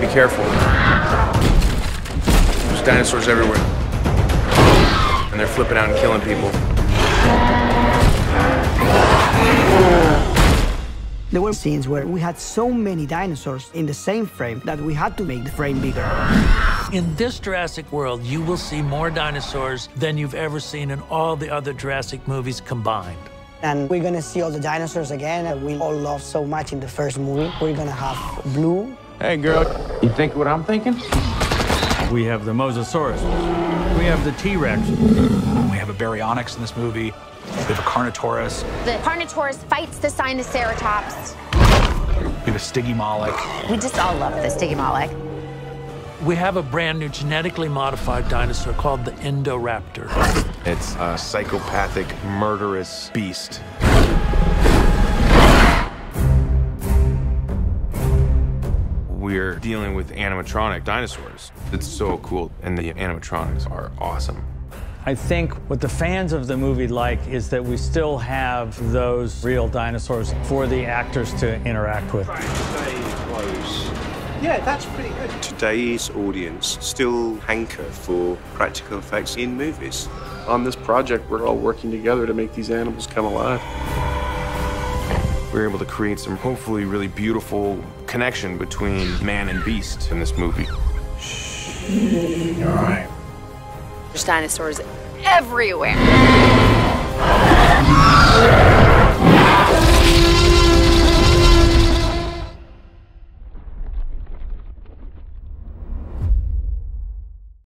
Be careful. There's dinosaurs everywhere. And they're flipping out and killing people. There were scenes where we had so many dinosaurs in the same frame that we had to make the frame bigger. In this Jurassic World, you will see more dinosaurs than you've ever seen in all the other Jurassic movies combined. And we're gonna see all the dinosaurs again that we all loved so much in the first movie. We're gonna have Blue. Hey, girl, you think what I'm thinking? We have the Mosasaurus. We have the T-Rex. We have a Baryonyx in this movie. We have a Carnotaurus. The Carnotaurus fights the Sinoceratops. We have a Stygimoloch. We just all love the Stygimoloch. We have a brand new genetically modified dinosaur called the Indoraptor. It's a psychopathic, murderous beast. We're dealing with animatronic dinosaurs. It's so cool, and the animatronics are awesome. I think what the fans of the movie like is that we still have those real dinosaurs for the actors to interact with. Yeah, that's pretty good. Today's audience still hanker for practical effects in movies. On this project, we're all working together to make these animals come alive. We were able to create some hopefully really beautiful connection between man and beast in this movie. Shh. All right. There's dinosaurs everywhere.